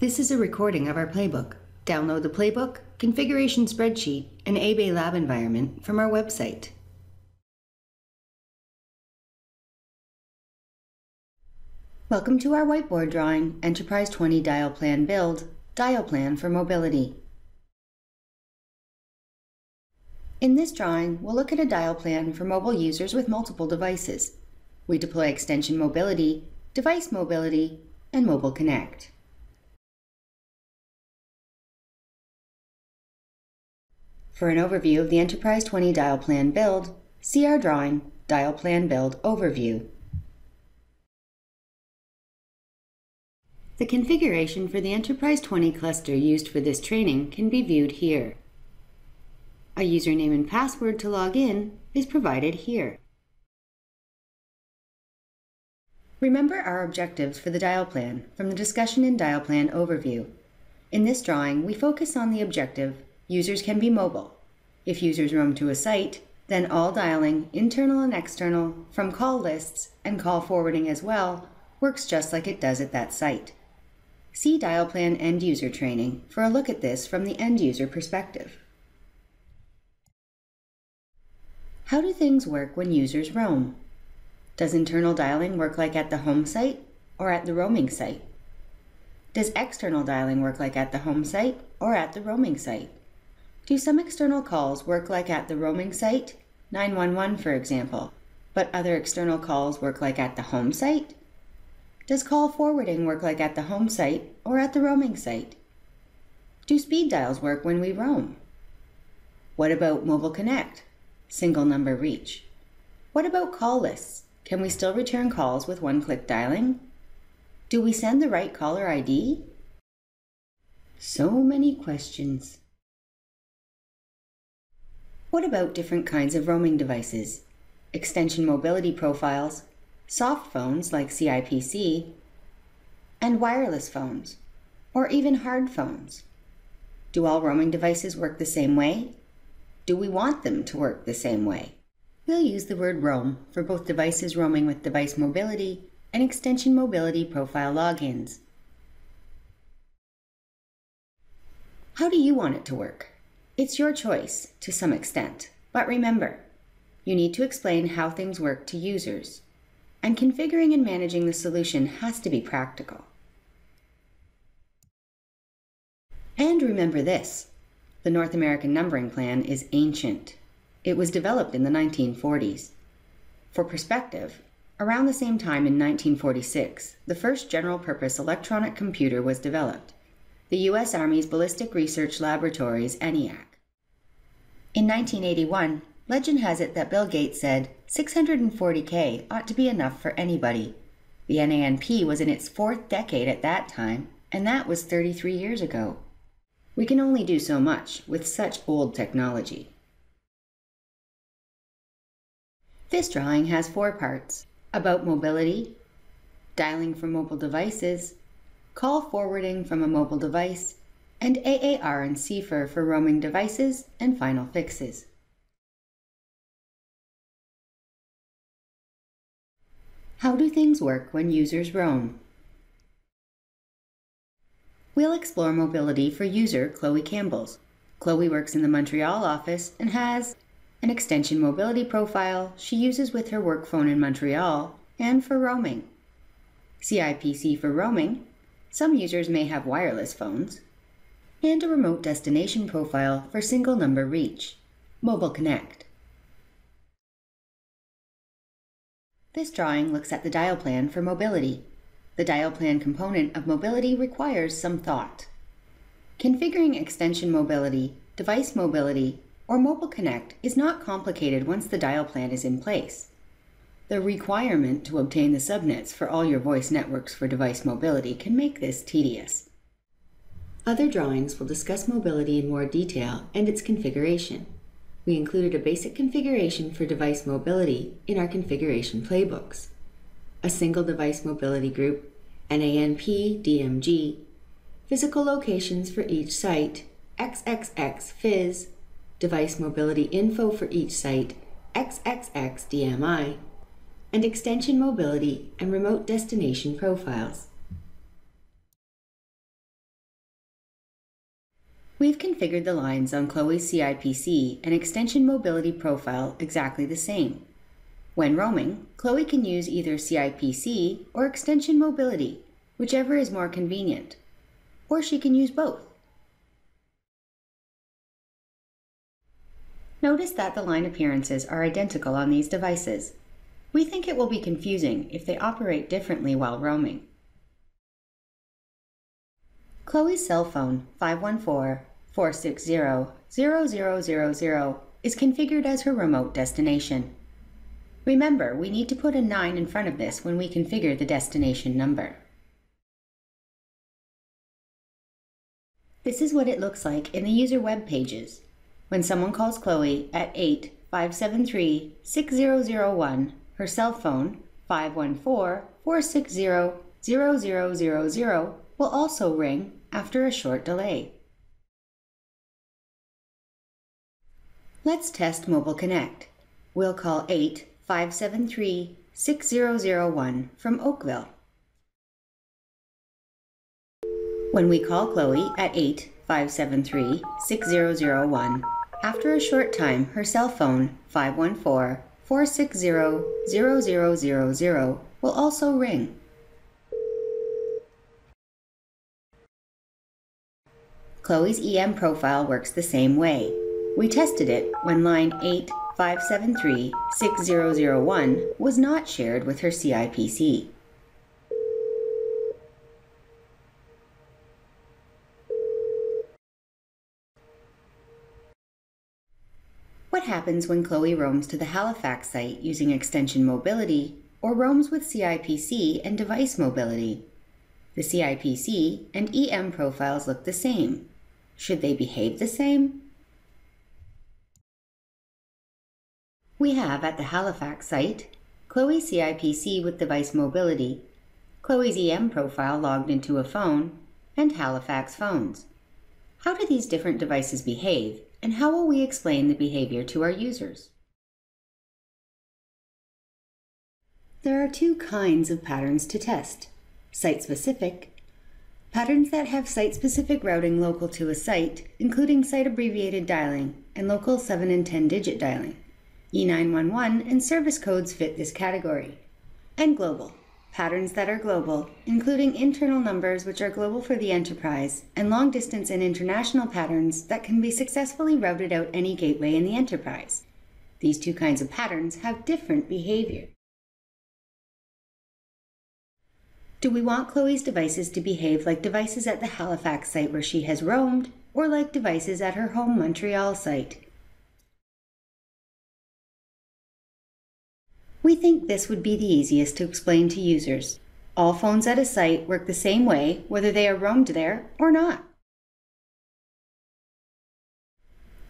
This is a recording of our playbook. Download the playbook, configuration spreadsheet, and ABay lab environment from our website. Welcome to our whiteboard drawing, Enterprise 20 Dial Plan Build, Dial Plan for Mobility. In this drawing, we'll look at a dial plan for mobile users with multiple devices. We deploy Extension Mobility, Device Mobility, and Mobile Connect. For an overview of the Enterprise 20 Dial Plan build, see our drawing, Dial Plan Build Overview. The configuration for the Enterprise 20 cluster used for this training can be viewed here. A username and password to log in is provided here. Remember our objectives for the dial plan from the discussion in dial plan overview. In this drawing, we focus on the objective users can be mobile. If users roam to a site, then all dialing, internal and external, from call lists and call forwarding as well, works just like it does at that site. See Dial Plan End User Training for a look at this from the end user perspective. How do things work when users roam? Does internal dialing work like at the home site or at the roaming site? Does external dialing work like at the home site or at the roaming site? Do some external calls work like at the roaming site, 911 for example, but other external calls work like at the home site? Does call forwarding work like at the home site or at the roaming site? Do speed dials work when we roam? What about Mobile Connect? single number reach. What about call lists? Can we still return calls with one click dialing? Do we send the right caller ID? So many questions. What about different kinds of roaming devices? Extension mobility profiles, soft phones like CIPC, and wireless phones, or even hard phones. Do all roaming devices work the same way? Do we want them to work the same way? We'll use the word roam for both devices roaming with device mobility and extension mobility profile logins. How do you want it to work? It's your choice to some extent, but remember, you need to explain how things work to users, and configuring and managing the solution has to be practical. And remember this the North American numbering plan is ancient. It was developed in the 1940s. For perspective, around the same time in 1946, the first general purpose electronic computer was developed, the U.S. Army's Ballistic Research Laboratory's ENIAC. In 1981, legend has it that Bill Gates said 640K ought to be enough for anybody. The NANP was in its fourth decade at that time, and that was 33 years ago. We can only do so much with such old technology. This drawing has four parts, about mobility, dialing from mobile devices, call forwarding from a mobile device, and AAR and CFR for roaming devices and final fixes. How do things work when users roam? We'll explore mobility for user Chloe Campbell's. Chloe works in the Montreal office and has an extension mobility profile she uses with her work phone in Montreal and for roaming. CIPC for roaming, some users may have wireless phones, and a remote destination profile for single number reach, Mobile Connect. This drawing looks at the dial plan for mobility. The dial plan component of mobility requires some thought. Configuring extension mobility, device mobility, or mobile connect is not complicated once the dial plan is in place. The requirement to obtain the subnets for all your voice networks for device mobility can make this tedious. Other drawings will discuss mobility in more detail and its configuration. We included a basic configuration for device mobility in our configuration playbooks a single device mobility group, NANP DMG, physical locations for each site, XXX Phys, device mobility info for each site, XXX DMI, and extension mobility and remote destination profiles. We've configured the lines on Chloe's CIPC and extension mobility profile exactly the same. When roaming, Chloe can use either CIPC or extension mobility, whichever is more convenient. Or she can use both. Notice that the line appearances are identical on these devices. We think it will be confusing if they operate differently while roaming. Chloe's cell phone 514-460-0000 is configured as her remote destination. Remember, we need to put a 9 in front of this when we configure the destination number. This is what it looks like in the user web pages. When someone calls Chloe at 8 573 6001, her cell phone 514 460 0000 will also ring after a short delay. Let's test Mobile Connect. We'll call 8 573 6001 from Oakville. When we call Chloe at 8 573 6001, after a short time, her cell phone 514 460 0000 will also ring. Chloe's EM profile works the same way. We tested it when line 8573 6001 was not shared with her CIPC. What happens when Chloe roams to the Halifax site using extension mobility or roams with CIPC and device mobility? The CIPC and EM profiles look the same. Should they behave the same? We have at the Halifax site Chloe CIPC with device mobility, Chloe's EM profile logged into a phone, and Halifax phones. How do these different devices behave, and how will we explain the behavior to our users? There are two kinds of patterns to test site specific Patterns that have site-specific routing local to a site, including site-abbreviated dialing and local 7 and 10-digit dialing. E911 and service codes fit this category. And global. Patterns that are global, including internal numbers which are global for the enterprise, and long distance and international patterns that can be successfully routed out any gateway in the enterprise. These two kinds of patterns have different behavior. Do we want Chloe's devices to behave like devices at the Halifax site where she has roamed, or like devices at her home Montreal site? We think this would be the easiest to explain to users. All phones at a site work the same way whether they are roamed there or not.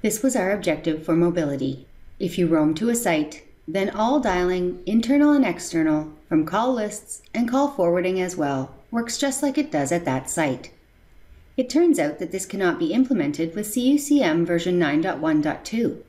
This was our objective for mobility. If you roam to a site, then all dialing, internal and external, from call lists and call forwarding as well, works just like it does at that site. It turns out that this cannot be implemented with CUCM version 9.1.2.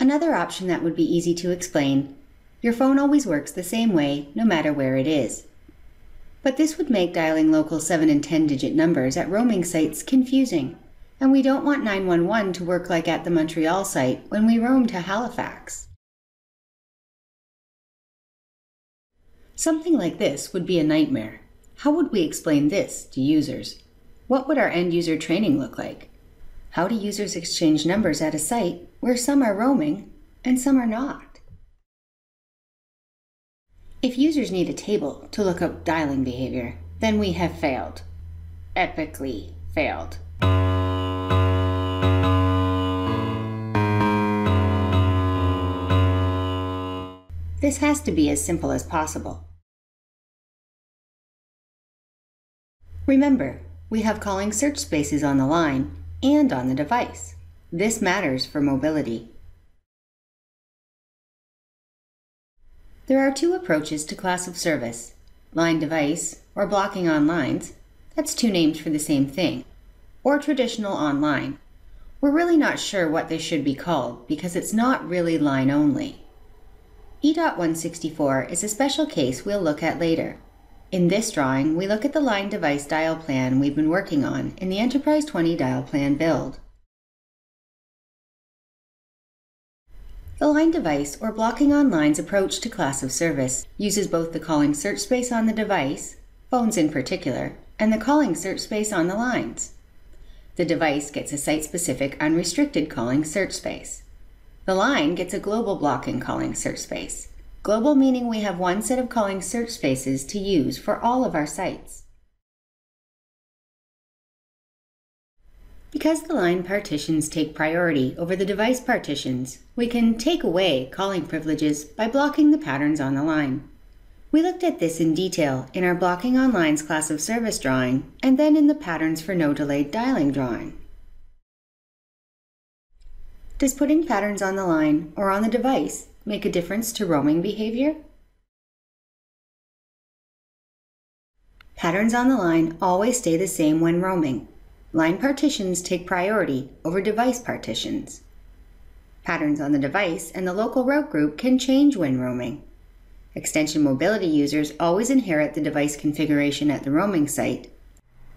Another option that would be easy to explain, your phone always works the same way no matter where it is. But this would make dialing local 7 and 10 digit numbers at roaming sites confusing and we don't want 911 to work like at the Montreal site when we roam to Halifax. Something like this would be a nightmare. How would we explain this to users? What would our end user training look like? How do users exchange numbers at a site where some are roaming and some are not? If users need a table to look up dialing behavior, then we have failed. Epically failed. This has to be as simple as possible. Remember, we have calling search spaces on the line and on the device. This matters for mobility. There are two approaches to class of service, line device or blocking on lines, that's two names for the same thing, or traditional online. We're really not sure what they should be called because it's not really line only. E.164 is a special case we'll look at later. In this drawing, we look at the line device dial plan we've been working on in the Enterprise 20 dial plan build. The line device, or blocking on lines approach to class of service, uses both the calling search space on the device, phones in particular, and the calling search space on the lines. The device gets a site-specific unrestricted calling search space. The line gets a global blocking calling search space. Global meaning we have one set of calling search spaces to use for all of our sites. Because the line partitions take priority over the device partitions, we can take away calling privileges by blocking the patterns on the line. We looked at this in detail in our Blocking on Lines class of service drawing and then in the Patterns for No Delayed Dialing drawing. Does putting patterns on the line or on the device make a difference to roaming behavior? Patterns on the line always stay the same when roaming, Line partitions take priority over device partitions. Patterns on the device and the local route group can change when roaming. Extension mobility users always inherit the device configuration at the roaming site.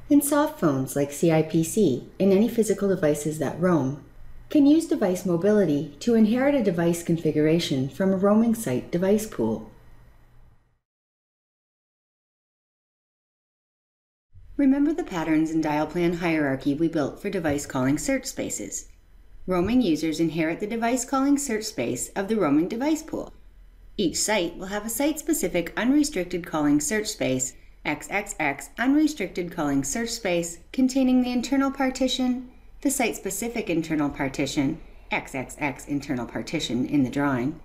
And soft phones like CIPC and any physical devices that roam can use device mobility to inherit a device configuration from a roaming site device pool. Remember the patterns and dial plan hierarchy we built for device calling search spaces. Roaming users inherit the device calling search space of the roaming device pool. Each site will have a site-specific unrestricted calling search space XXX unrestricted calling search space containing the internal partition, the site-specific internal partition, XXX internal partition in the drawing,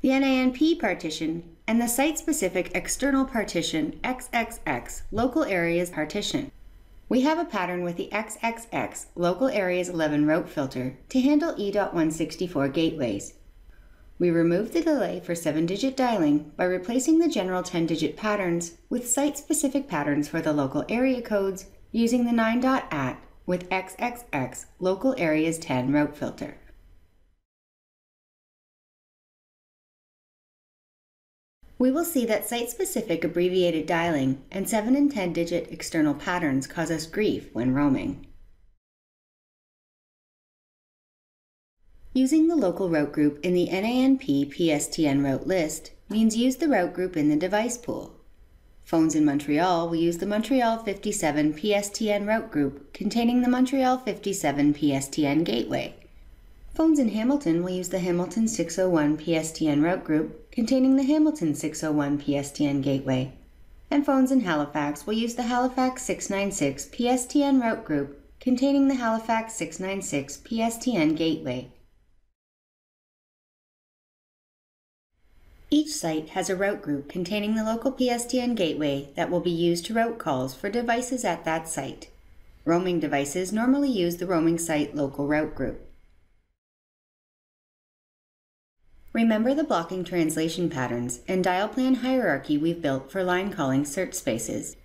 the NANP partition, and the site-specific external partition XXX local areas partition. We have a pattern with the XXX local areas 11 route filter to handle E.164 gateways. We remove the delay for 7-digit dialing by replacing the general 10-digit patterns with site-specific patterns for the local area codes using the 9.at with XXX local areas 10 route filter. We will see that site-specific abbreviated dialing and 7 and 10-digit external patterns cause us grief when roaming. Using the local route group in the NANP PSTN route list means use the route group in the device pool. Phones in Montreal will use the Montreal 57 PSTN route group containing the Montreal 57 PSTN gateway. Phones in Hamilton will use the Hamilton 601 PSTN route group containing the Hamilton 601 PSTN gateway. And phones in Halifax will use the Halifax 696 PSTN route group containing the Halifax 696 PSTN gateway. Each site has a route group containing the local PSTN gateway that will be used to route calls for devices at that site. Roaming devices normally use the roaming site local route group. Remember the blocking translation patterns and dial plan hierarchy we've built for line calling search spaces.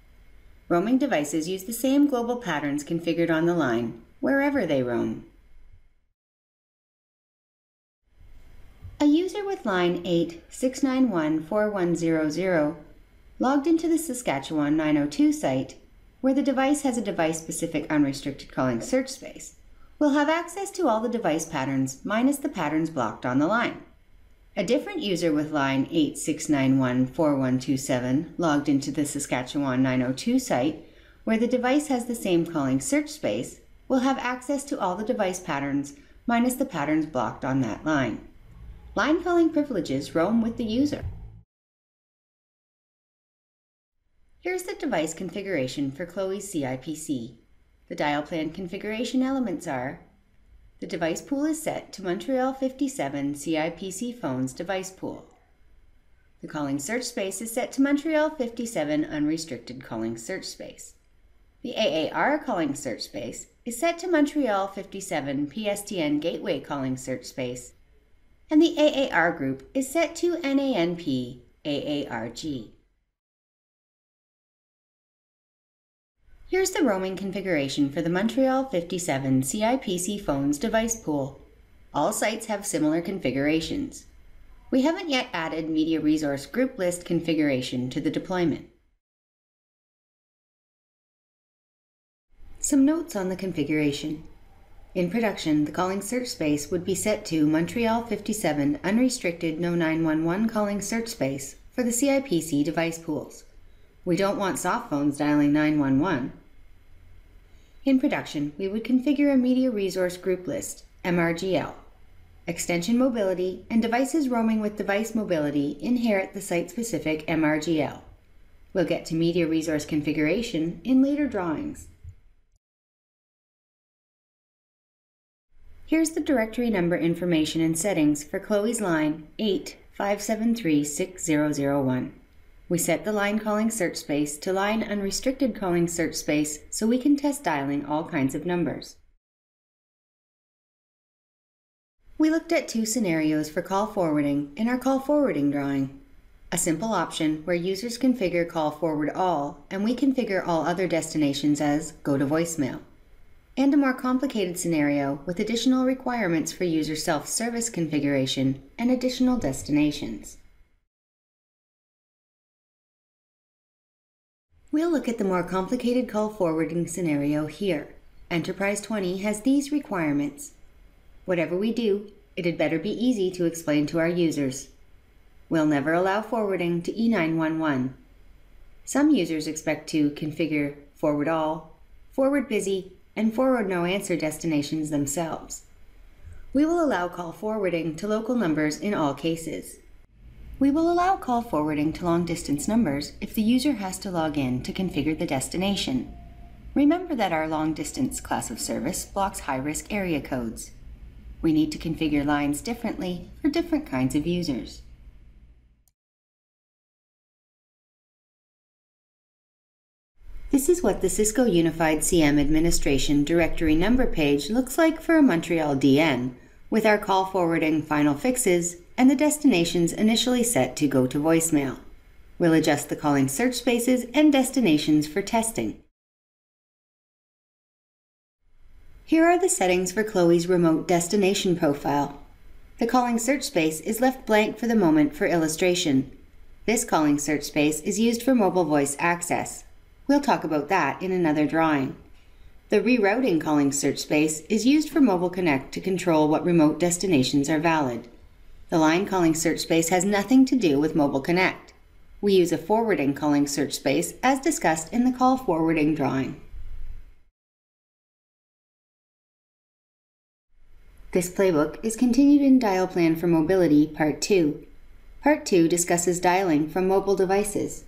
Roaming devices use the same global patterns configured on the line, wherever they roam. A user with line 86914100 logged into the Saskatchewan 902 site, where the device has a device-specific unrestricted calling search space, will have access to all the device patterns minus the patterns blocked on the line. A different user with line 86914127 logged into the Saskatchewan 902 site, where the device has the same calling search space, will have access to all the device patterns minus the patterns blocked on that line. Line calling privileges roam with the user. Here's the device configuration for Chloe's CIPC. The dial plan configuration elements are the device pool is set to Montreal 57 CIPC phones device pool. The calling search space is set to Montreal 57 unrestricted calling search space. The AAR calling search space is set to Montreal 57 PSTN gateway calling search space and the AAR group is set to NANP AARG. Here's the roaming configuration for the Montreal 57 CIPC phones device pool. All sites have similar configurations. We haven't yet added media resource group list configuration to the deployment. Some notes on the configuration. In production, the calling search space would be set to Montreal 57 unrestricted no 911 calling search space for the CIPC device pools. We don't want soft phones dialing 911. In production, we would configure a Media Resource Group List, MRGL. Extension mobility and devices roaming with device mobility inherit the site-specific MRGL. We'll get to media resource configuration in later drawings. Here's the directory number information and settings for Chloe's line 857360001. We set the line calling search space to line unrestricted calling search space so we can test dialing all kinds of numbers. We looked at two scenarios for call forwarding in our call forwarding drawing. A simple option where users configure call forward all and we configure all other destinations as go to voicemail and a more complicated scenario with additional requirements for user self-service configuration and additional destinations. We'll look at the more complicated call forwarding scenario here. Enterprise 20 has these requirements. Whatever we do, it had better be easy to explain to our users. We'll never allow forwarding to E911. Some users expect to configure forward all, forward busy, and forward no answer destinations themselves. We will allow call forwarding to local numbers in all cases. We will allow call forwarding to long distance numbers if the user has to log in to configure the destination. Remember that our long distance class of service blocks high risk area codes. We need to configure lines differently for different kinds of users. This is what the Cisco Unified CM Administration directory number page looks like for a Montreal DN, with our call forwarding final fixes and the destinations initially set to go to voicemail. We'll adjust the calling search spaces and destinations for testing. Here are the settings for Chloe's remote destination profile. The calling search space is left blank for the moment for illustration. This calling search space is used for mobile voice access. We'll talk about that in another drawing. The rerouting calling search space is used for Mobile Connect to control what remote destinations are valid. The line calling search space has nothing to do with Mobile Connect. We use a forwarding calling search space as discussed in the call forwarding drawing. This playbook is continued in Dial Plan for Mobility Part 2. Part 2 discusses dialing from mobile devices.